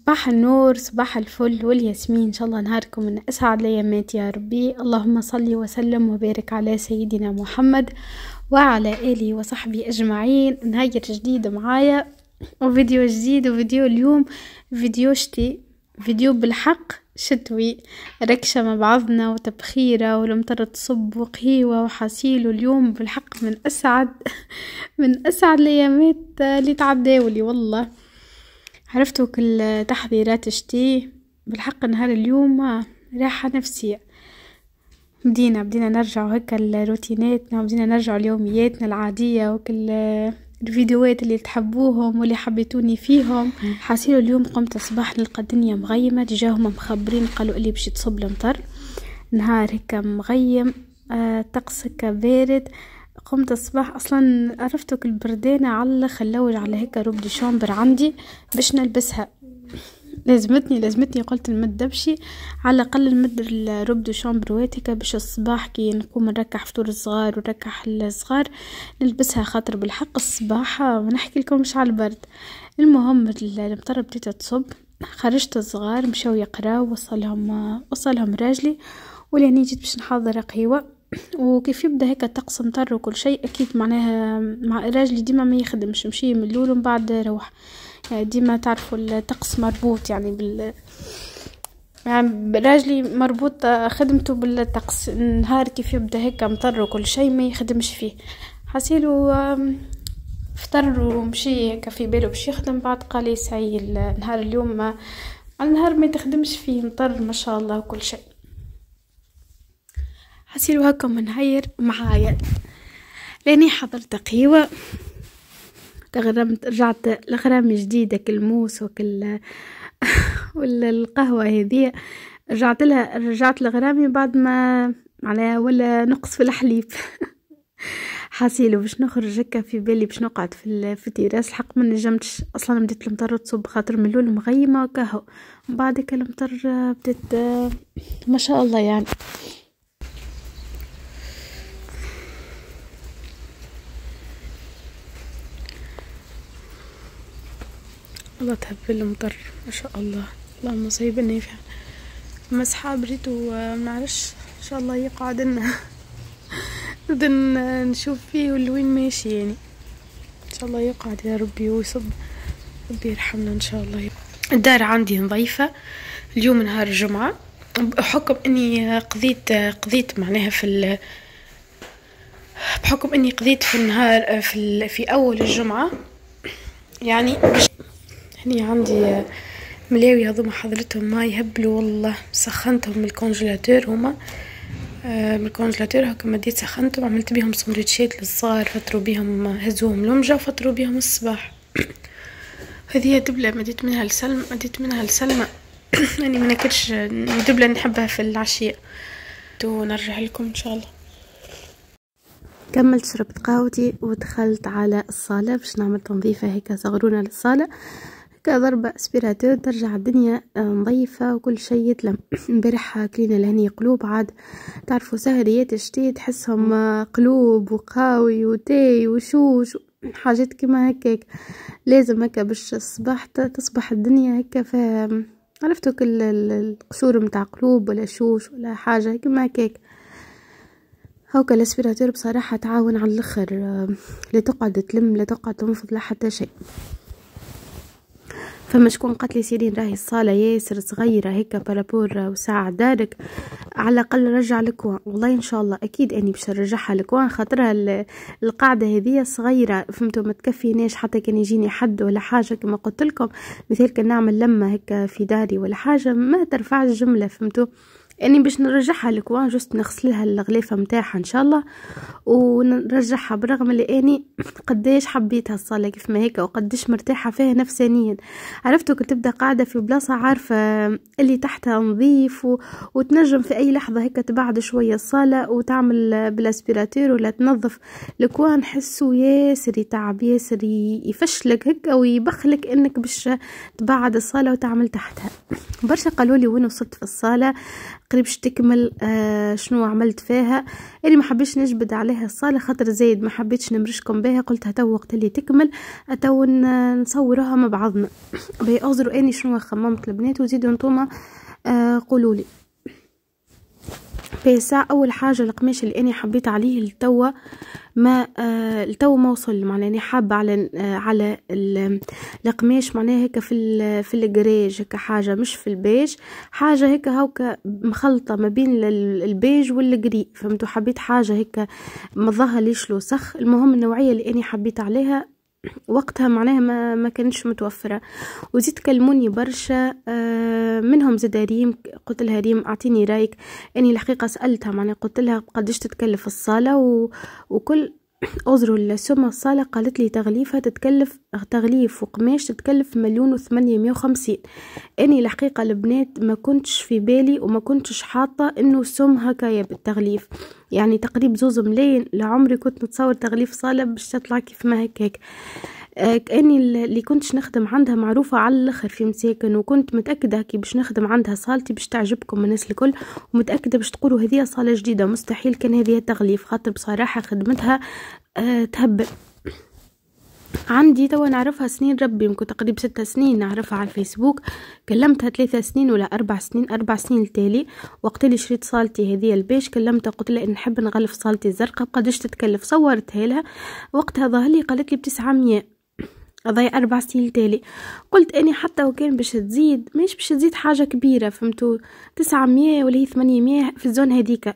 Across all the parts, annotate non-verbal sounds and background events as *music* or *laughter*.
صباح النور صباح الفل والياسمين. إن شاء الله نهاركم من أسعد الأيامات يا ربي. اللهم صل وسلم وبارك على سيدنا محمد وعلى آله وصحبه أجمعين. نهاية جديد معايا وفيديو جديد وفيديو اليوم. فيديو شتي فيديو بالحق شتوي. ركشة مع بعضنا وتبخيرة والمطر تصب وقهيوة وحصيل. واليوم بالحق من أسعد من أسعد الأيامات اللي تعداولي والله. عرفتوا كل تحضيرات شتي؟ بالحق نهار اليوم راحة نفسية. بدينا بدينا نرجع هكا لروتيناتنا بدينا نرجع ليومياتنا العادية وكل الفيديوهات اللي تحبوهم واللي حبيتوني فيهم. حاسيلو اليوم قمت الصباح نلقى الدنيا مغيمة هما مخبرين قالوا اللي باش تصب المطر نهار هكا مغيم آه طقس هكا بارد. قمت الصباح أصلا عرفتك البردانة على خلوج على هيك روب دي شامبر عندي باش نلبسها. لازمتني لازمتني قلت نمد دبشي على الأقل نمد ال robe de chambre هيك باش الصباح كي نقوم نركح فطور الصغار ونركح الصغار نلبسها خاطر بالحق الصباح ما نحكي مش على البرد. المهم المطر بديت تصب خرجت الصغار مشاو يقراو وصلهم وصلهم راجلي. ولاني جيت باش نحضر قهوة. وكيف يبدأ هيك الطقس مطر وكل شيء أكيد معناها مع راجلي ديما ما يخدمش مشي من الأول ومن بعد روح. يعني ديما تعرفوا الطقس مربوط يعني بال يعني راجلي مربوط خدمته بالطقس. نهار كيف يبدأ هيك مطر وكل شيء ما يخدمش فيه. حسيلو فطر ومشي هيك في باله باش يخدم بعد قال لي سعي نهار اليوم النهار ما تخدمش فيه مطر ما شاء الله وكل شيء. حسيلو هكا منهير معايا. لأني حضرت قهوة تغرمت رجعت الغرام جديدة كل موس وكل *laughs* ولا القهوة هذي رجعت لها رجعت لغرامي بعد ما معناها ولا نقص في الحليب. *laughs* حاسيلو باش نخرج هكا في بالي باش نقعد في التيراس الحق ما نجمتش أصلا بديت المطر تصب خاطر من الأول مغيمة وكهو. من بعد المطر بديت ما شاء الله يعني. الله تهبل المطر ما شاء الله. اللهم صيب نافع مسحة بريت ومنعرفش إن شاء الله يقعد لنا. *laughs* نبدأ نشوف فيه ولوين ماشي يعني. إن شاء الله يقعد يا ربي ويصب. ربي يرحمنا إن شاء الله. الدار عندي نظيفة. اليوم نهار الجمعة. بحكم إني قضيت قضيت معناها في بحكم إني قضيت في النهار في, في أول الجمعة. يعني هني عندي ملاوي هذوما حضرتهم ما يهبلوا والله. سخنتهم من ال congélateur هما. آه من ال congélateur هكا مديت سخنتهم عملت بيهم سندوتشات للصغار فطروا بيهم هزوهم لمجة وفطروا بيهم الصباح. *coughs* هذه دبلة مديت منها لسلمى مديت منها لسلمى. *coughs* يعني ما ناكلش دبلة نحبها في العشية. تو نرجع لكم إن شاء الله. كملت شربت قهوتي ودخلت على الصالة باش نعمل تنظيفة هيك صغرونة للصالة. هكا ضربة aspirateur ترجع الدنيا نظيفة وكل شي يتلم. *clears throat* امبارح كلينا لهني قلوب عاد تعرفوا سهريات الشتي تحسهم قلوب وقاوي وتاي وشوش. حاجات كما هكاك. لازم هكا باش الصباح تصبح الدنيا هكا ف عرفتوا كل القشور متاع قلوب ولا شوش ولا حاجة كما هكاك. هوكا ال aspirateur بصراحة تعاون على الأخر لا تقعد تلم لا تقعد تنفض لا حتى شيء. فما شكون قالت لي سيرين راهي الصالة ياسر صغيرة هيك par rapport وساعة دارك على الأقل رجع ال coin والله إن شاء الله أكيد أني باش نرجعها ال coin خاطرها القاعدة هذه صغيرة فهمتوا ما تكفيناش حتى كان يجيني حد ولا حاجة كما قلت لكم. مثال كان نعمل لمة هيك في داري ولا حاجة ما ترفعش جملة فهمتوا. اني باش نرجعها لكوان جوست نغسلها الغلافة متاعها إن شاء الله ونرجعها برغم اللي أني *clears throat* قديش حبيتها الصالة كيف ما هيك وقديش مرتاحة فيها نفسانيا. عرفتوا كنت تبدأ قاعدة في بلاصة عارفة اللي تحتها نظيف و... وتنجم في أي لحظة هيك تبعد شوية الصالة وتعمل بالأسبيراتور ولا تنظف الكوان حسوا ياسر يتعب ياسر يفشلك هيك ويبخلك إنك باش تبعد الصالة وتعمل تحتها. برشا قالوا لي وين وصلت في الصالة. قريبش تكمل آه شنو عملت فيها. اللي ما حبيتش نجبد عليها الصالة خاطر زايد ما حبيتش نمرشكم بها. قلتها تو وقت اللي تكمل تو نصورها مع بعضنا. *coughs* باهي اغزروا اني شنو خممت البنات وزيدوا نتوما آه قولوا لي بيسا أول حاجة القماش اللي أنا حبيت عليه لتوا ما آه لتوا ما وصل معناها أنا حابة على آه على القماش معناها هيك في في الجريج هيك حاجة مش في البيج حاجة هيك هوكا مخلطة ما بين البيج والجري فهمتوا؟ حبيت حاجة هيك ما ليش لو سخ. المهم النوعية اللي أنا حبيت عليها وقتها معناها ما, ما كانتش متوفرة. وزيد كلموني برشا آه، منهم زاد ريم قلت لها ريم أعطيني رأيك أني الحقيقة سألتها معناها قلت لها قديش تتكلف الصالة و... وكل أزروا السمة الصالة قالت لي تغليفها تتكلف تغليف وقماش تتكلف مليون وثمانية وخمسين. إني الحقيقة البنات ما كنتش في بالي وما كنتش حاطة إنه سم هكايا بالتغليف. يعني تقريب زوز ملايين لعمري كنت نتصور تغليف صالة باش تطلع كيف ما هكاك كأني اللي كنتش نخدم عندها معروفة على الأخر في مساكن وكنت متأكدة كي باش نخدم عندها صالتي باش تعجبكم الناس الكل ومتأكدة باش تقولوا هذه صالة جديدة. مستحيل كان هذه تغليف خاطر بصراحة خدمتها أه تهبل عندي توا نعرفها سنين ربي يمكن تقريبا ستة سنين نعرفها على الفيسبوك. كلمتها ثلاثة سنين ولا أربع سنين أربع سنين التالي وقت اللي شريت صالتي هذه البيش كلمتها قلت لها نحب نغلف صالتي الزرقاء بقداش تتكلف؟ صورتها لها. وقتها ظهر لي قالت لي بتسعمية. قضايا أربع سنين تالي قلت أني حتى وكان باش تزيد مش باش تزيد حاجة كبيرة فهمتو؟ تسعة مية ولا هي ثمانية مية في ال zone هذيك.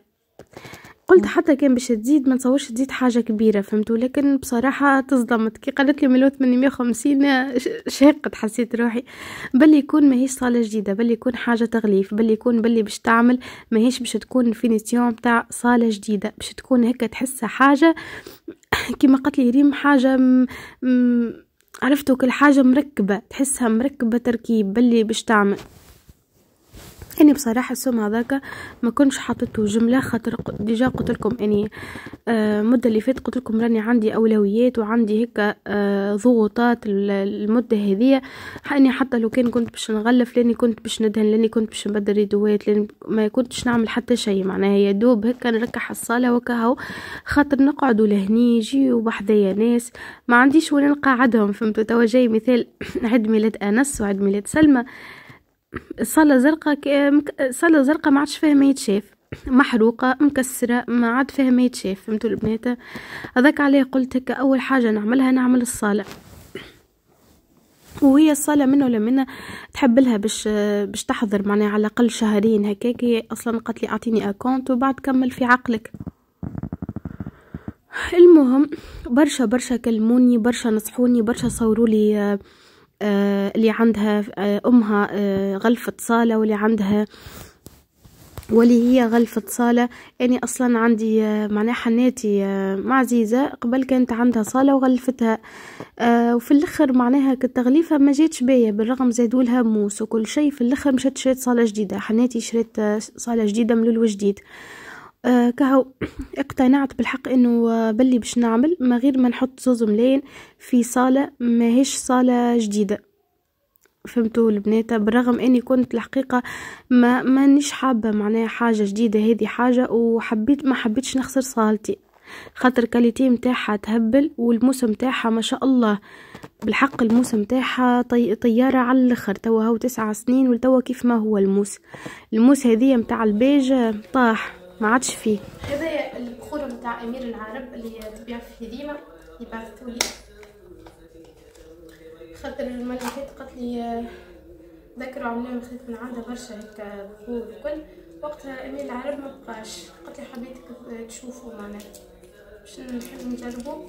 قلت حتى كان باش تزيد ما نتصورش تزيد حاجة كبيرة فهمتو؟ لكن بصراحة تصدمت. كي قالت لي مليون 850 شهقت حسيت روحي. بل يكون ماهيش صالة جديدة بل يكون حاجة تغليف بل يكون بلي باش تعمل ماهيش باش تكون finition تاع صالة جديدة. باش تكون هيك تحسها حاجة كيما قالت لي ريم حاجة م... م... عرفتوا كل حاجة مركبة تحسها مركبة تركيب بلي باش تعمل. اني بصراحة السم هذاك ما كنتش حاطته جمله خاطر déjà قلت لكم اني آه المدة اللي فاتت قلت لكم راني عندي أولويات وعندي هيك آه ضغوطات المدة هذه اني حتى لو كان كنت باش نغلف لاني كنت باش ندهن لاني كنت باش نبدل ريدوات لاني ما كنتش نعمل حتى شيء. معناها يا دوب هيك نركح الصالة وكهو خاطر نقعدوا لهني يجيو بحذايا ناس. ما عنديش وين نقعدهم فهمتوا؟ توا جاي مثال *coughs* عيد ميلاد أنس وعيد ميلاد سلمى. صالة زرقاء صالة زرقاء ما عادش فيها ما يتشاف محروقة مكسرة ما عاد فيها ما يتشاف فهمتوا البنات؟ هذاك عليه قلت هكا أول حاجة نعملها نعمل الصالة. وهي الصالة منه ولا منه تحب لها باش باش تحضر معناها على الأقل شهرين هكاك هي أصلا قالت لي أعطيني أكونت وبعد كمل في عقلك. المهم برشا برشا كلموني برشا نصحوني برشا صوروا لي اللي عندها آه، أمها آه، غلفة صالة واللي عندها واللي هي غلفة صالة. يعني أصلا عندي معناها حناتي مع عزيزة قبل كانت عندها صالة وغلفتها. وفي الأخر معناها كالتغليفة ما جاتش باية بالرغم زادولها موس وكل شيء في الأخر مشات شريت صالة جديدة. حناتي شريت صالة جديدة من الوجديد آه كهو اقتنعت بالحق إنه آه، بلي باش نعمل ما غير ما نحط زوز ملاين في صالة ماهيش صالة جديدة. فهمتوا البنات؟ بالرغم إني كنت الحقيقة ما مانيش حابة معناها حاجة جديدة هذه حاجة وحبيت ما حبيتش نخسر صالتي. خاطر qualité متاعها تهبل والموسم متاعها ما شاء الله. بالحق الموسم متاعها طي... طيارة على الأخر توا هو تسعة سنين ولتوا كيف ما هو ال mousse. ال mousse هذية متاع البيج طاح. ما عادش فيه. هذا البخور نتاع أمير العرب اللي تبيع في ديما يبعثوا لي خاطر المرة اللي قالت لي ذكروا عملنا خديت من عندها برشا هيك بخور وكل وقتها أمير العرب ما بقاش. قالت لي حبيتك تشوفوا معنا باش نحب نجربو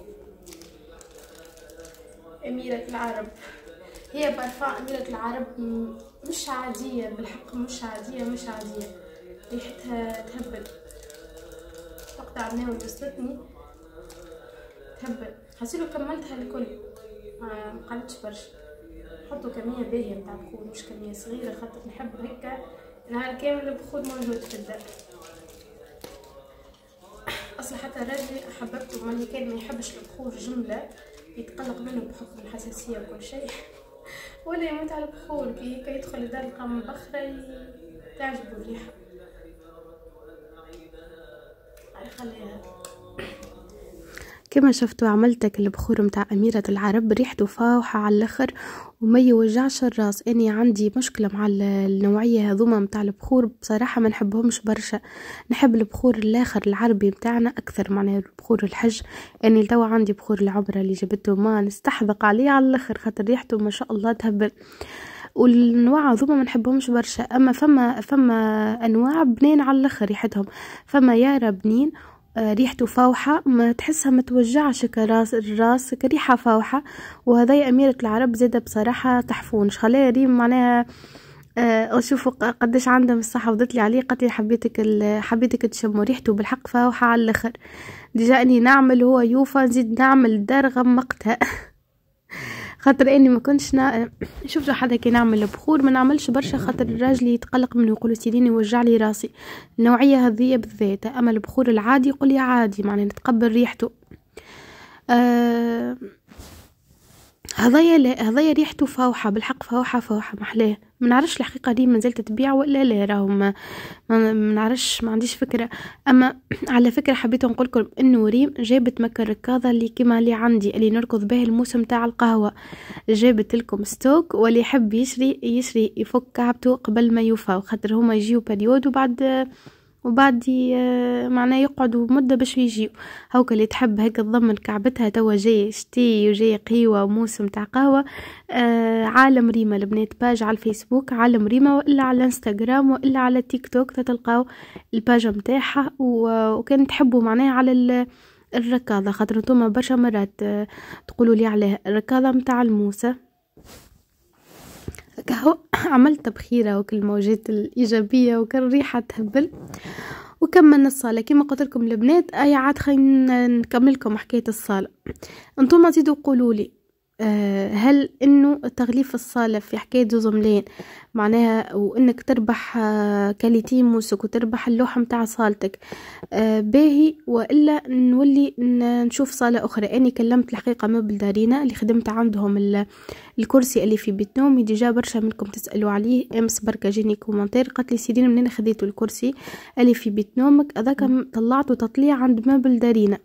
أميرة العرب. هي بارفان أميرة العرب مش عادية بالحق مش عادية مش عادية. ريحتها تهبل. وقت عملناها وجستني تهبل. حسيلو كملتها الكل. ما قلتش برشا. حطوا كمية باهية متاع بخور مش كمية صغيرة خاطر نحب هكا نهار كامل البخور موجود في الدار. أصلا حتى راجلي حببته مالي كان ما يحبش البخور جملة يتقلق منه بحكم الحساسية وكل شيء. *laughs* ولا يموت على البخور كي يدخل الدار يلقى مبخرة تعجبه الريحة يخليها كما شفتوا عملتك البخور متاع أميرة العرب ريحته فاوحة على الآخر وما يوجعش الرأس. أني عندي مشكلة مع النوعية هذوما متاع البخور. بصراحة ما نحبهمش برشا. نحب البخور الآخر العربي متاعنا أكثر معناها البخور الحج. أني توا عندي بخور العمره اللي جبته ما نستحذق عليه على الآخر خاطر ريحته ما شاء الله تهبل. والأنواع هذوما ما نحبهمش برشا. أما فما فما أنواع بنين على الآخر ريحتهم. فما يارا بنين آه، ريحته فاوحة ما تحسها ما توجعش كراس الراس كريحة فاوحة وهذا أميرة العرب زادة بصراحة تحفونش خليها ريم معناها أه شوفوا قديش عندهم الصحة. وضت لي عليه قتلي حبيتك حبيتك تشموا ريحته بالحق فاوحة على الآخر. ديجا اني نعمل هو يوفا نزيد نعمل دار غمقتها *laughs* خاطر اني ما كنتش نا... *clears throat* شفت حدا كي نعمل بخور ما نعملش برشا خاطر الراجل يتقلق منه يقول سيديني يوجع لي راسي. النوعية هذه بالذات أما البخور العادي يقول لي عادي معناه نتقبل ريحته. آه هذايا هذايا ريحته فاوحة بالحق فاوحة فاوحة محلاه ما نعرفش الحقيقة دي ما زلت تبيع ولا لا راهو ما نعرفش ما عنديش فكرة. أما *clears throat* على فكرة حبيت نقول لكم إنه ريم جابت مكة الركاضة اللي كما اللي عندي اللي نركض به الموسم تاع القهوة. جابت لكم stock واللي يحب يشري يشري يفك كعبته قبل ما يوفى خاطر هما يجيو période وبعد وبعد معناه يقعدوا مدة باش يجيو. هوكا اللي تحب هيك تضمن كعبتها توا جاي شتي وجاي قهوة وموسم تاع قهوة آه عالم ريما البنات page على الفيسبوك عالم ريما وإلا على الإنستغرام وإلا على التيك توك تتلقاو ال page متاعها. وكان تحبوا معناها على الركاضة خاطر نتوما برشا مرات آه، تقولوا لي عليها الركاضة متاع الموسى. قهوة *clears throat* عملت بخيرة وكل الموجات الإيجابية وكان ريحة تهبل وكملنا الصالة. كما قلت لكم البنات أي عاد خلينا نكمل لكم حكاية الصالة. أنتم زيدوا قولوا لي. هل إنه تغليف الصالة في حكاية زوزملين معناها وإنك تربح آه، كاليتيموسك وتربح اللوحة متاع صالتك آه، باهي وإلا نولي نشوف صالة أخرى؟ أني كلمت الحقيقة مبل دارينا اللي خدمت عندهم الكرسي اللي في بيت نومي déjà برشا منكم تسألوا عليه. أمس بركة جيني commentaire قالت لي سيرين منين خذيتوا الكرسي اللي في بيت نومك هذاك طلعته تطليع عند مبل دارينا.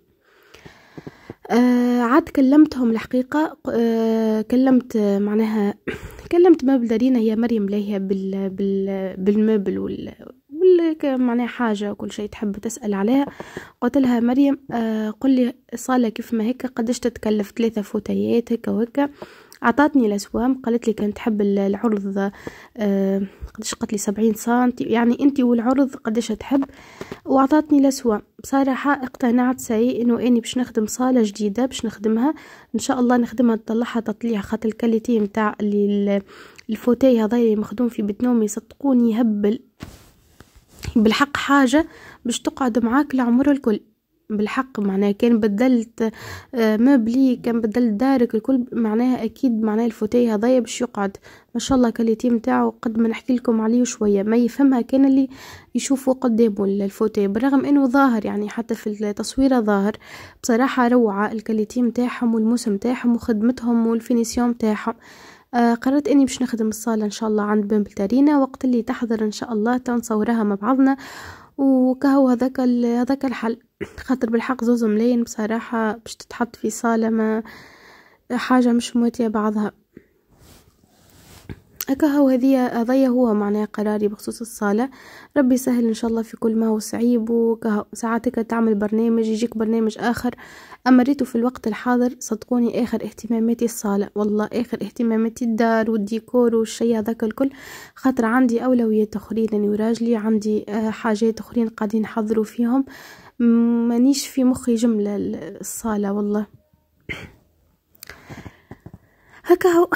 آه عاد كلمتهم الحقيقة آه كلمت معناها *coughs* كلمت مبل دارينا هي مريم لاهية بال بال بال meuble وال ولا معناها حاجة كل شيء تحب تسأل عليها. قلت لها مريم آه قل لي صالة كيف ما هيك قديش تتكلف ثلاثة فوتيات هيك وهيك. عطاتني الأسوام قالت لي كان تحب العرض آه قديش قالت لي سبعين سنتي يعني أنت والعرض قديش تحب وعطاتني الأسوام. بصراحة اقتنعت ساي إنه أني باش نخدم صالة جديدة باش نخدمها إن شاء الله نخدمها نطلعها تطليع خاطر ال qualité متاع اللي ال fauteuil هذا اللي مخدوم في بيت نومي صدقوني يهبل بالحق حاجة باش تقعد معاك العمر الكل. بالحق معناها. كان بدلت آه، مبلي كان بدلت دارك الكل معناها أكيد معناها ال fauteuil هذايا باش يقعد. ما شاء الله qualité متاعو قد ما نحكي لكم عليه شوية. ما يفهمها كان اللي يشوفوا قدامه ال fauteuil بالرغم انه ظاهر يعني حتى في التصويره ظاهر. بصراحة روعة ال qualité متاعهم والموسم متاعهم وخدمتهم وال finition متاعهم آه قررت إني باش نخدم الصالة إن شاء الله عند بن بلتارينا وقت اللي تحضر إن شاء الله تنصورها مع بعضنا. وكهو هذاك هذاك الحل. خاطر بالحق زوز ملاين بصراحة باش تتحط في صالة ما حاجة مش مواتية بعضها. هكا هو هذيا هذايا هو معناه قراري بخصوص الصالة. ربي يسهل إن شاء الله في كل ما هو صعيب وساعاتك تعمل برنامج يجيك برنامج آخر. أما ريتو في الوقت الحاضر صدقوني آخر اهتماماتي الصالة. والله آخر اهتماماتي الدار والديكور والشي هذاك الكل. خاطر عندي اولويات أخرين اني وراجلي عندي آه، حاجات أخرين قاعدين نحضروا فيهم. مانيش في مخي جملة الصالة والله. هكا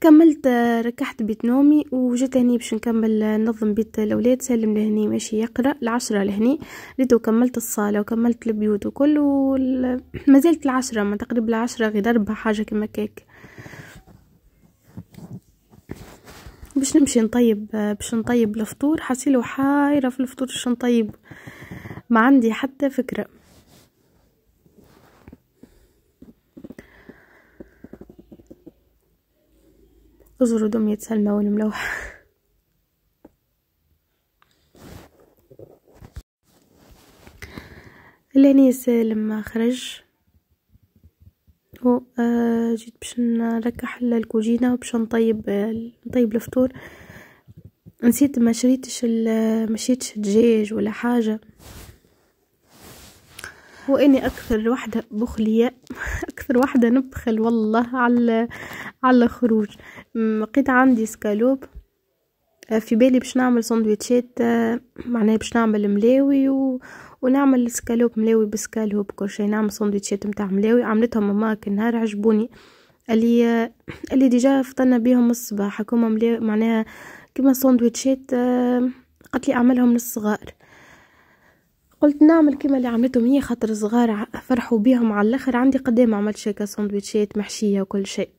كملت ركحت بيت نومي وجيت هني باش نكمل نظم بيت الأولاد سالم لهني ماشي يقرأ العشرة لهني. ريتو كملت الصالة وكملت البيوت وكل وال... *clears throat* ما زلت العشرة ما تقريبا العشرة غير أربع حاجة كما كيك باش نمشي نطيب باش نطيب الفطور حاسيلو حايرة في الفطور باش نطيب. ما عندي حتى فكرة. ازروا دمية سلمى والملوحة لهني سالم خرج. و آه جيت باش نركح الكوجينة وباش نطيب نطيب الفطور. نسيت ما شريتش ما شريتش دجاج ولا حاجة. وإني أكثر واحدة بخلية *laughs* أكثر واحدة نبخل والله على على الخروج لقيت عندي سكالوب في بالي باش نعمل سندويتشات معناها باش نعمل ملاوي و... ونعمل سكالوب ملاوي بسكالوب كل شيء نعمل سندويتشات متاع ملاوي عملتهم ماما نهار عجبوني. اللي اللي déjà فطرنا بيهم الصباح. هكوما ملاوي معناها كيما سندويتشات قالت لي أعملهم للصغار. قلت نعمل كيما اللي عملتهم هي خاطر صغار فرحوا بيهم. على الآخر عندي قدام عملت هكا سندويتشات محشية وكل شيء.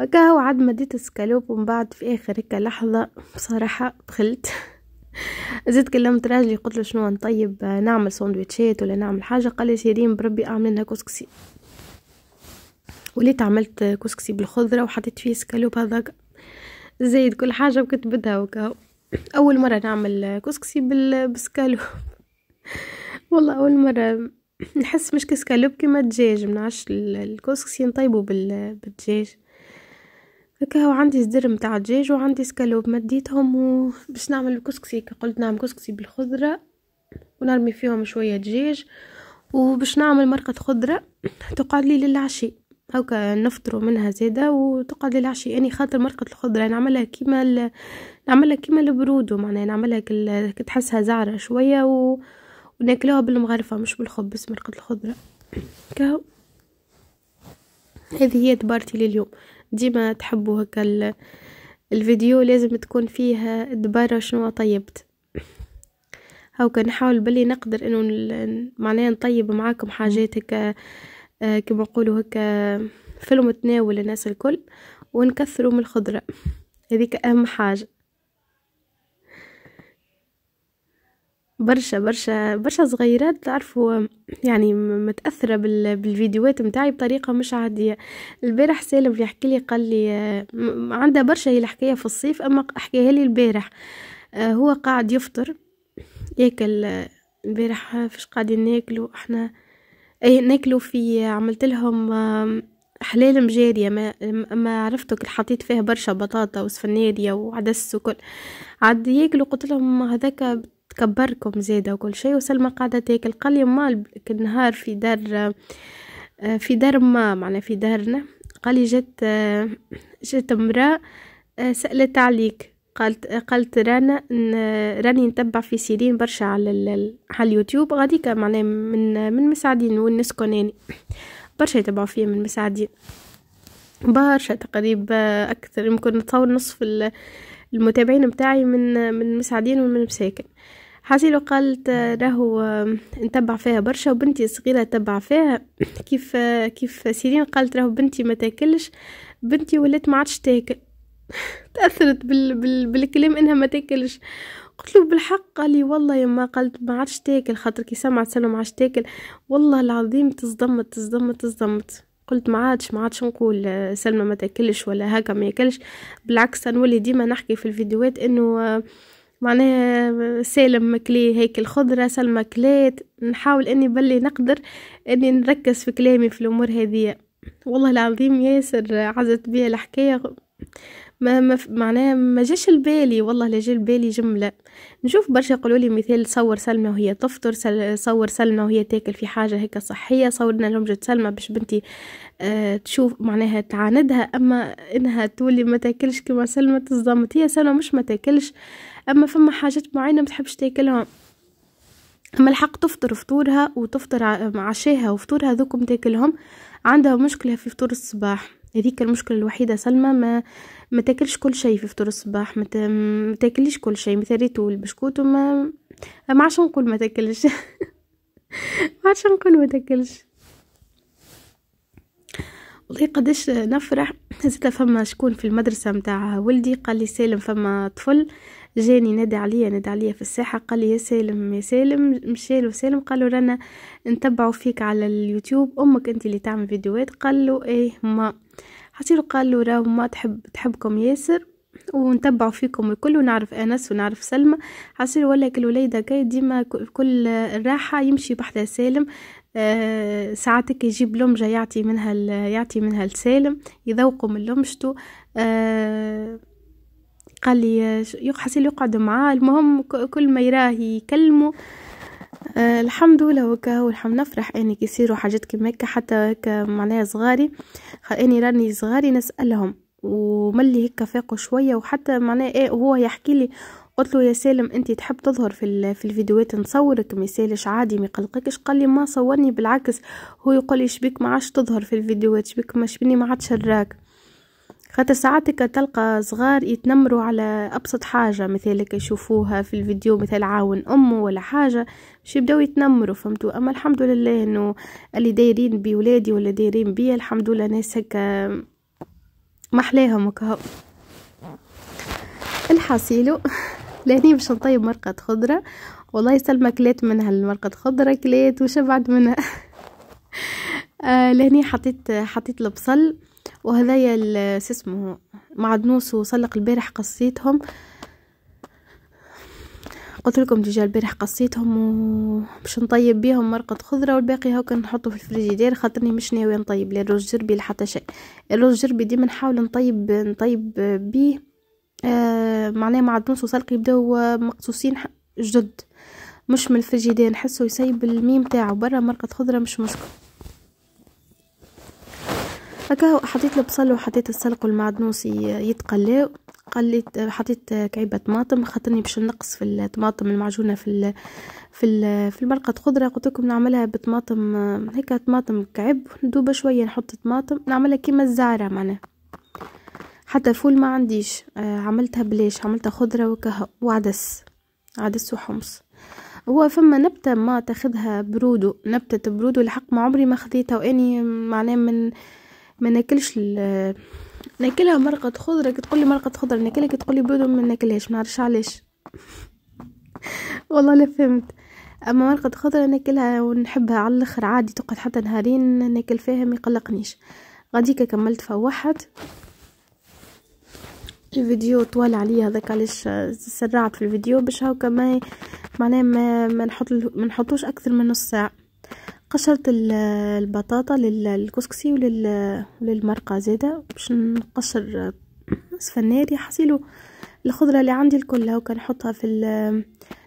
هكا هو عاد مديت السكالوب ومن بعد في آخر هكا لحظة بصراحة بخلت *laughs* زدت كلمت راجلي قلت له شنو نطيب نعمل سندويتشات ولا نعمل حاجة؟ قال لي سيرين بربي اعمل لنا كسكسي. وليت عملت كسكسي بالخضرة وحطيت فيه سكالوب هذاك. زايد كل حاجة وكتبتها وكا. أول مرة نعمل كسكسي بالسكالوب. *laughs* والله أول مرة نحس مش كسكالوب كيما الدجاج منعش الكسكسي نطيبه بالدجاج. هكا هو عندي صدر متاع دجاج وعندي سكالوب مديتهم وباش نعمل الكسكسي. قلت نعمل كسكسي بالخضرة ونرمي فيهم شوية دجاج وباش نعمل مرقة خضرة تقعد لي للعشي هكا نفطروا منها زيادة وتقعد لي العشي يعني خاطر مرقة الخضرة نعملها كيما ال... نعملها كيما البرودو معناها نعملها كل... تحسها زعرة شوية و... وناكلوها بالمغرفة مش بالخبز مرقة الخضرة. كهو. هذه هي دبارتي لليوم. ديما تحبوا هكا الفيديو لازم تكون فيها دبارة شنو طيبت. هاكا نحاول بلي نقدر إنه معناها نطيب معاكم حاجات هكا كما نقولوا هكا فيلم تناول الناس الكل ونكثروا من الخضرة. هذيك أهم حاجة. برشا برشا برشا صغيرات تعرفوا يعني متأثرة بالفيديوهات متاعي بطريقة مش عادية. البارح سالم يحكي لي قال لي عندها برشا هي الحكاية في الصيف أما حكيها لي البارح. هو قاعد يفطر ياكل البارح فاش قاعدين ناكلوا إحنا اي ناكلوا في عملت لهم حلال مجارية ما ما عرفتك حطيت فيها برشا بطاطا وسفناريا وعدس وكل. عاد ياكلوا قلت لهم هذاك تكبركم زيادة وكل شيء وسلمى قاعدة تاكل. قال لي ما النهار في دار في دار ما معنا في دارنا. قال لي جت جت امرأة سألت عليك. قالت قالت رانا راني نتبع في سيرين برشا على على اليوتيوب. غاديك معناها من من مساعدين والناس كوناني برشا يتبعوا فيا من مساعدين برشا تقريبا أكثر يمكن نتصور نصف المتابعين متاعي من من مساعدين ومن مساكن حاسيلو قالت راهو نتبع فيها برشا وبنتي صغيرة تبع فيها. كيف كيف سيرين قالت راهو بنتي ما تاكلش. بنتي ولات ما عادش تاكل. *laughs* تاثرت بال بال بالكلام إنها ما تاكلش. قلت له بالحق قال لي والله يما قالت ما عادش تاكل خاطر كي سمعت سلمى ما عادش تاكل. والله العظيم تصدمت تصدمت تصدمت. قلت ما عادش ما عادش نقول سلمى ما تاكلش ولا هكا ما ياكلش. بالعكس نولي ديما نحكي في الفيديوهات إنه معناها سالم مكلي هيك الخضرة سلمى كلات. نحاول إني بلي نقدر إني نركز في كلامي في الأمور هذه والله العظيم ياسر عزت بيا الحكاية. ما ما معناها ما جاش البالي والله لا جا البالي جملة. نشوف برشا يقولوا لي مثال صور سلمى وهي تفطر صور سلمى وهي تاكل في حاجة هيك صحية صورنا لهم جت سلمى باش بنتي آه تشوف معناها تعاندها. أما إنها تولي ما تاكلش كما سلمى تصدمت هي سلمى مش ما تاكلش. أما فما حاجات معينة ما تحبش تاكلها أما الحق تفطر فطورها وتفطر عشاها وفطورها ذوكم تاكلهم عندها مشكلة في فطور الصباح. هذيك المشكلة الوحيدة. سلمى ما ما تاكلش كل شيء في فطور الصباح ما, تاكليش كل شيء مثل ريتو البسكوت وما ما عادش نقول ما تاكلش. *laughs* ما عادش نقول ما تاكلش. والله قداش نفرح. زيد فما شكون في المدرسة متاع ولدي. قال لي سالم فما طفل. جاني نادى عليا نادى عليا في الساحة. قال لي يا سالم يا سالم مشالو سالم قالوا رانا نتبعوا فيك على اليوتيوب. أمك أنت اللي تعمل فيديوهات. قال له إيه ما حسيلو قال له راهو ما تحب تحبكم ياسر ونتبعوا فيكم الكل ونعرف أنس ونعرف سلمى. عصير ولا كل وليدة كي ديما كل الراحة يمشي بحذا سالم. آه ساعاتك يجيب لمجة يعطي منها يعطي منها لسالم يذوقوا من لمجته آه قال لي حسيل يقعد معاه. المهم كل ما يراه يكلمه آه الحمد لله وكا والحمد نفرح إني يصيروا حاجات كيما هكا حتى هكا معناها صغاري. إني راني صغاري نسألهم. وملي هكا فاقوا شوية وحتى معناها إيه وهو يحكي لي قلت له يا سالم انت تحب تظهر في في الفيديوهات نصورك؟ ما يسالش عادي ما يقلقكش. قال لي ما صورني بالعكس. هو يقول لي شبيك ما عادش تظهر في الفيديوهات شبيك ما شبيني ما عادش راك. خاطر ساعاتك تلقى صغار يتنمروا على أبسط حاجة مثالك يشوفوها في الفيديو مثل عاون أمه ولا حاجة باش يبداو يتنمروا فهمتوا؟ أما الحمد لله إنه اللي دايرين بولادي ولا دايرين بيا الحمد لله ناس هكا محلاهم وكهو الحصيلو *laughs* لاني باش نطيب مرقة خضرة. والله سلمى كليت منها المرقة خضرة كليت وشبعت منها. *laughs* آه لهني حطيت حطيت البصل. وهذايا اسمه معدنوس وسلق البارح قصيتهم. قلت لكم déjà البارح قصيتهم وباش نطيب بيهم مرقة خضرة والباقي هاكا نحطه في الفريجيدير. خاطرني مش ناوية نطيب لا الرز جربي لحتى شيء. الرز جربي ديما نحاول نطيب نطيب بيه. آه معناه معدنوس وسلق يبداو مقصوصين جدد. مش من الفريجيدير نحسه يسيب الميم تاعو برا مرقة خضرة مش مشكل. هكا حطيت البصل وحطيت السلق والمعدنوس يتقلاو قليت حطيت كعيبة طماطم خاطرني باش نقص في الطماطم المعجونة في ال في ال في المرقة خضرة قلت لكم نعملها بطماطم هيك طماطم كعب ندوبة شوية نحط طماطم نعملها كيما الزعرة معناها. حتى فول ما عنديش. عملتها بليش عملتها خضرة وكهو وعدس عدس وحمص. هو فما نبتة ما تاخدها برودو نبتة برودو الحق ما عمري ما خذيتها واني معناه من ما ناكلش ناكلها مرقة خضرة. كي تقولي مرقة خضرة ناكلها كي تقولي برودو ما ناكلهاش. ما نعرفش علاش. *laughs* والله لا فهمت. أما مرقة خضرة ناكلها ونحبها على الأخر عادي تقعد حتى نهارين ناكل فيها ما يقلقنيش. غاديكا كملت فوحت الفيديو طوال عليا هذاك علاش سرعت في الفيديو. باش هاكا ما معناه ما نحط ما نحطوش أكثر من نص ساعة. قشرت البطاطا للكسكسي وللمرقه زاده باش نقشر سفناري حصيلو الخضرة اللي عندي الكل هاكا نحطها في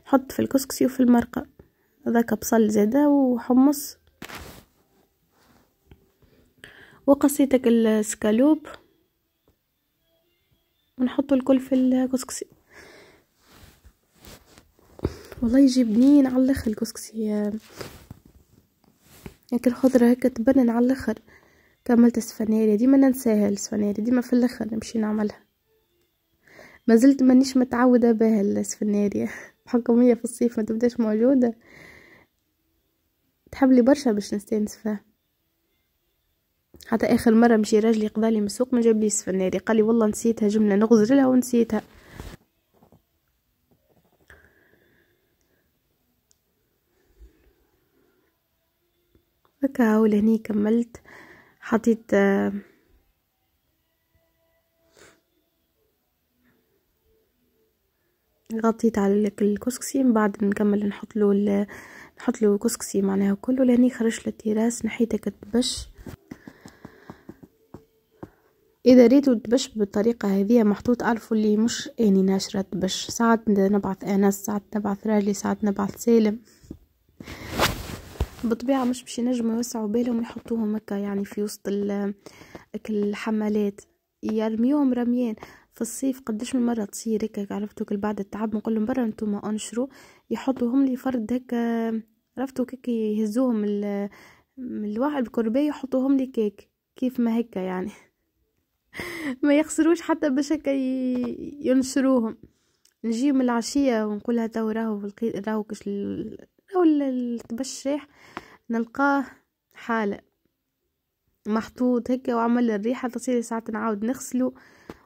نحط في الكسكسي وفي المرقة. هذاك بصل زاده وحمص. وقصيتك السكالوب. ونحطه الكل في الكسكسي. والله يجي بنين على الآخر الكسكسي. هيك الخضرة هيك تبنن على الآخر. كملت السفناري ديما ننساها السفناري ديما في الآخر نمشي نعملها. ما زلت مانيش متعودة بها السفناري *laughs* بحكم هي في الصيف ما تبداش موجودة. تحب لي برشا باش نستانس فيها حتى آخر مرة مشي راجلي قضالي من السوق ما جاب لي سفناري قال لي والله نسيتها جمله نغزر لها ونسيتها. هكا ولهني كملت. حطيت غطيت على الكسكسي من بعد نكمل نحط له نحط له كسكسي معناها كله لاني خرج للتراس نحيته كتبش. إذا ريتوا تبش بالطريقة هذه محطوط اعرفوا اللي مش أني ناشرة تبش. ساعات نبعث أنس ساعات نبعث راجلي ساعات نبعث سالم. بالطبيعة مش باش ينجموا يوسعوا بالهم يحطوهم هكا يعني في وسط الحمالات. يرميوهم رميان في الصيف قداش من مرة تصير هكا عرفتوا كل بعد التعب نقول لهم برا نتوما انشروا يحطوهم لي فرد هكا عرفتوا كيك يهزوهم من الواحد بكربايه يحطوهم لي كيك كيف ما هكا يعني. *laughs* ما يخسروش حتى باش هكا ينشروهم. نجي من العشية ونقولها تو راهو راهو كش راهو التبشاح نلقاه حالة محطوط هكا وعمل الريحة تصير ساعات نعاود نغسلو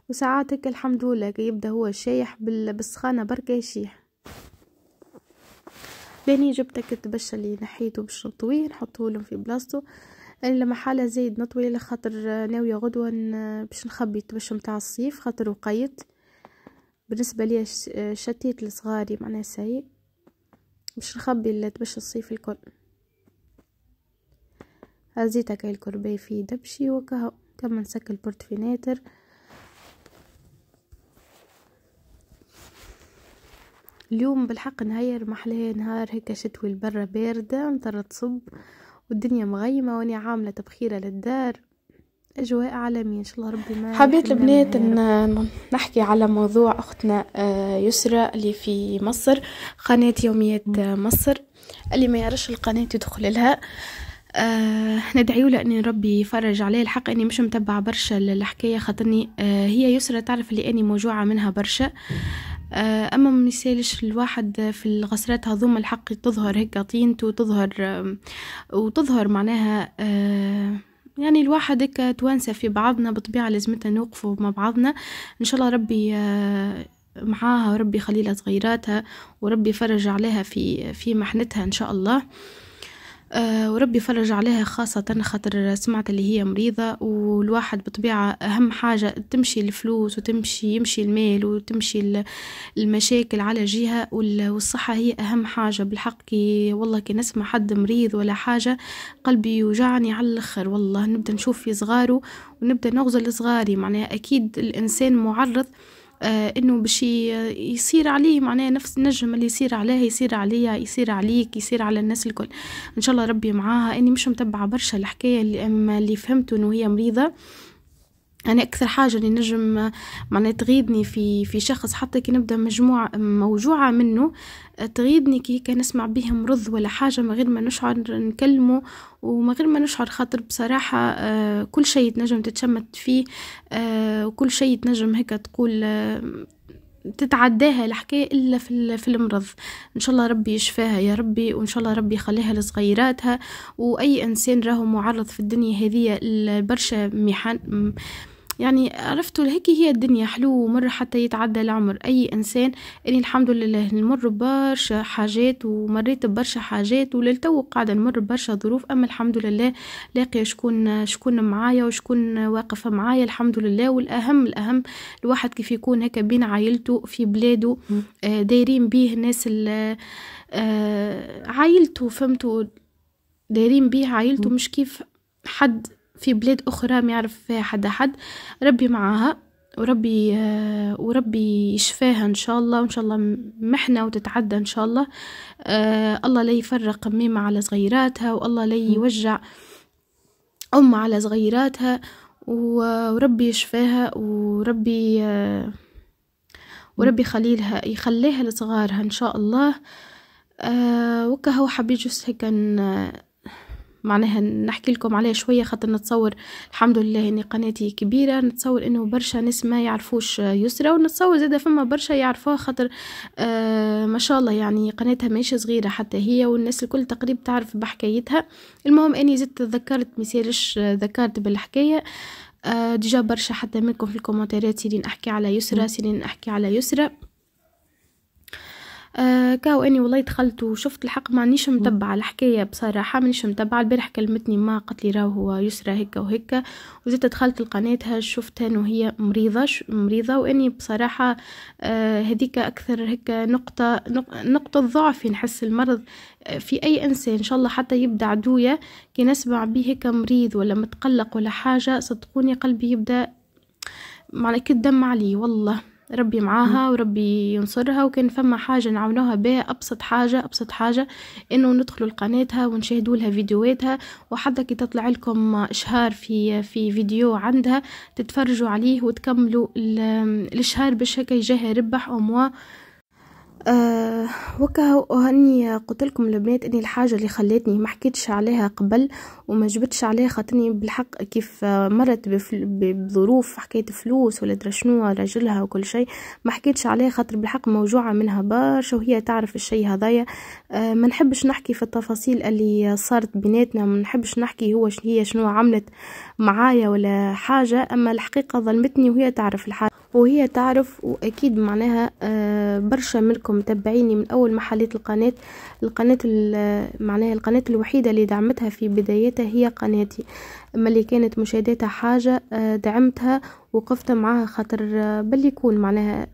وساعات هكا الحمد لله يبدأ هو شايح بالسخانة بركة يشيح. باني جبتك التبشة اللي نحيته باش نطويه نحطهولهم في بلاصتو لما حالة زايد نطوي لخاطر ناوية غدوة باش نخبي التبش متاع الصيف خاطر وقيت. بالنسبة لي شتيت لصغاري معناها سيء مش نخبي اللي تبش الصيف الكل. هزيتها كاي الكربي في دبشي وكهو كما نسك البورتفيناتر اليوم بالحق نهير محلاه نهار هيك شتوي البرة باردة مطر تصب والدنيا مغيمة وأني عاملة تبخيرة للدار. أجواء عالمية إن شاء الله ربي ما حبيت البنات إن نحكي على موضوع أختنا آه، يسرى اللي في مصر قناة يوميات مصر. اللي ما يعرفش القناة يدخل لها. آه ندعيو اني ربي يفرج عليه الحق إني مش متبعة برشا الحكاية خاطرني آه هي يسرى تعرف اللي أني موجوعة منها برشا. آه أما ما يسالش الواحد في الغسرات هذوما الحق تظهر هيك طينته وتظهر آه وتظهر معناها آه يعني الواحد هيك توانسة في بعضنا بطبيعة لازمتنا نوقفوا مع بعضنا. إن شاء الله ربي آه، معاها وربي يخلي صغيراتها وربي يفرج عليها في في محنتها إن شاء الله. آه، وربي فرج عليها خاصة خاطر سمعت اللي هي مريضة والواحد بطبيعة أهم حاجة تمشي الفلوس وتمشي يمشي المال وتمشي المشاكل على جهة والصحة هي أهم حاجة. بالحق كي والله كي نسمع حد مريض ولا حاجة قلبي يوجعني على الآخر والله. نبدأ نشوف في صغاره ونبدأ نغزل صغاري. معناها أكيد الإنسان معرض إنه باش يصير عليه معناه نفس النجم اللي يصير عليها يصير عليا يصير عليك يصير على الناس الكل. إن شاء الله ربي معاها. أني مش متبعة برشا الحكاية اللي اللي فهمته إنه هي مريضة. أنا أكثر حاجة اللي نجم معناها تغيضني في في شخص حتى كي نبدأ مجموعة موجوعة منه تغيضني كي كان نسمع به مرض ولا حاجة من غير ما نشعر نكلمه وما غير ما نشعر خاطر بصراحة آه، كل شيء تنجم تتشمت فيه آه، وكل شيء تنجم هيك تقول آه، تتعداها الحكاية إلا في, في المرض. إن شاء الله ربي يشفاها يا ربي وإن شاء الله ربي يخليها لصغيراتها. وأي إنسان راهو معرض في الدنيا هذه برشا محن يعني عرفتوا هيك هي الدنيا حلو ومر حتى يتعدى العمر. أي إنسان إني الحمد لله نمر برشا حاجات ومريت برشا حاجات وللتو قاعدة نمر برشا ظروف. أما الحمد لله لاقية شكون شكون معايا وشكون واقفة معايا الحمد لله. والأهم الأهم الواحد كيف يكون هيك بين عائلته في بلاده آه، دايرين بيه الناس آه، عائلته فهمتوا؟ دايرين بيه عائلته. مش كيف حد في بلاد أخرى ما يعرف فيها حد حد ربي معاها وربي آه وربي يشفاها إن شاء الله وإن شاء الله محنة وتتعدى إن شاء الله. آه الله لا يفرق ميمة على صغيراتها والله لا يوجع أم على صغيراتها وربي يشفاها وربي آه وربي يخليلها يخليها لصغارها إن شاء الله. آه وكهو حبيت هيك معناها نحكي لكم عليها شوية خاطر نتصور الحمد لله إني قناتي كبيرة نتصور إنه برشا ناس ما يعرفوش يسرى ونتصور زادا فما برشا يعرفوها خاطر آه ما شاء الله يعني قناتها ماشي صغيرة حتى هي والناس الكل تقريبا تعرف بحكايتها. المهم أني زدت تذكرت ميسالش ذكرت بالحكاية. آه déjà برشا حتى منكم في الكومنتات سيرين أحكي على يسرى سيرين أحكي على يسرى آه كاو أني والله دخلت وشفت الحق مانيش متبعة الحكاية بصراحة مانيش متبعة البارح كلمتني ما قالت لي راهو هو يسرى هيك وهيك وزدت دخلت لقناتها شفتها إنه هي مريضة مريضة. وأني بصراحة آه هذيك أكثر هيك نقطة نقطة ضعف نحس المرض. آه، في أي إنسان إن شاء الله حتى يبدأ عدوية كي نسمع بيه هيك مريض ولا متقلق ولا حاجة صدقوني قلبي يبدأ معنى كدم عليه والله. ربي معاها وربي ينصرها وكان فما حاجة نعاونوها بها أبسط حاجة أبسط حاجة إنه ندخلوا لقناتها ونشاهدوا لها فيديوهاتها. وحتى كي تطلع لكم إشهار في في فيديو عندها تتفرجوا عليه وتكملوا الإشهار باش هكا يجيها ربح أو موا. أه وكا هاني قلت لكم البنات أني الحاجة اللي خلتني ما حكيتش عليها قبل وما جبتش عليها خاطرني بالحق كيف مرت بظروف حكايه فلوس ولا شنو راجلها وكل شيء ما حكيتش عليها خاطر بالحق موجوعة منها برشا وهي تعرف الشيء هذايا. أه ما نحبش نحكي في التفاصيل اللي صارت بيناتنا ما نحبش نحكي هو هي شنو عملت معايا ولا حاجة أما الحقيقة ظلمتني وهي تعرف الحاجة. وهي تعرف وأكيد معناها آه، برشا منكم متابعيني من أول ما حليت القناة. القناة معناها القناة الوحيدة اللي دعمتها في بدايتها هي قناتي. أما اللي كانت مشاهداتها حاجة آه، دعمتها وقفت معاها خاطر بل يكون معناها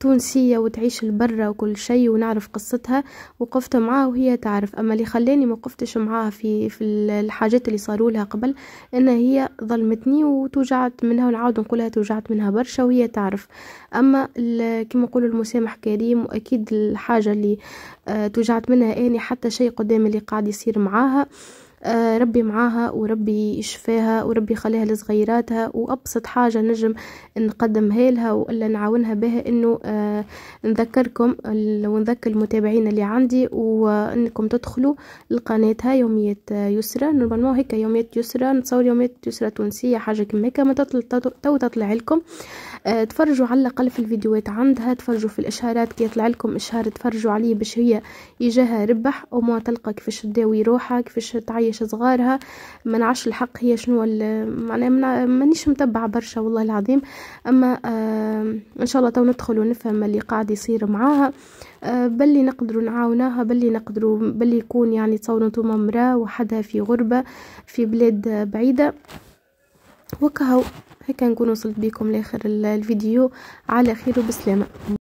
تونسية وتعيش البرة وكل شيء ونعرف قصتها وقفت معاها وهي تعرف. أما اللي خلاني ما وقفتش معاها في في الحاجات اللي صاروا لها قبل إن هي ظلمتني وتوجعت منها ونعاود نقولها توجعت منها برشا وهي تعرف. أما كما نقولوا المسامح كريم وأكيد الحاجة اللي آه، توجعت منها آني حتى شيء قدام اللي قاعد يصير معاها. آه، ربي معاها وربي يشفاها وربي يخليها لصغيراتها. وأبسط حاجة نجم نقدمها لها ولا نعاونها بها إنه آه، نذكركم ونذكر المتابعين اللي عندي وإنكم تدخلوا لقناتها يومية يسرى normalement هيك يومية يسرى نتصور يومية يسرى تونسية حاجة كما تطلع تو تطلع لكم. آه، تفرجوا على الأقل في الفيديوهات عندها تفرجوا في الإشهارات كي يطلع لكم إشهار تفرجوا عليه باش هي يجاها ربح أو ما تلقى كيفاش تداوي روحها كيفاش تعيش صغارها. ما نعرفش الحق هي شنو معناها مانيش متبعة برشا والله العظيم. أما آه إن شاء الله تو ندخل ونفهم اللي قاعد يصير معاها. آه بلي نقدروا نعاوناها بلي نقدروا بلي يكون يعني تصوروا نتوما مراه وحدها في غربة في بلاد بعيدة. وكهو. هيك نكون وصلت بكم لآخر الفيديو. على خير وبسلامة.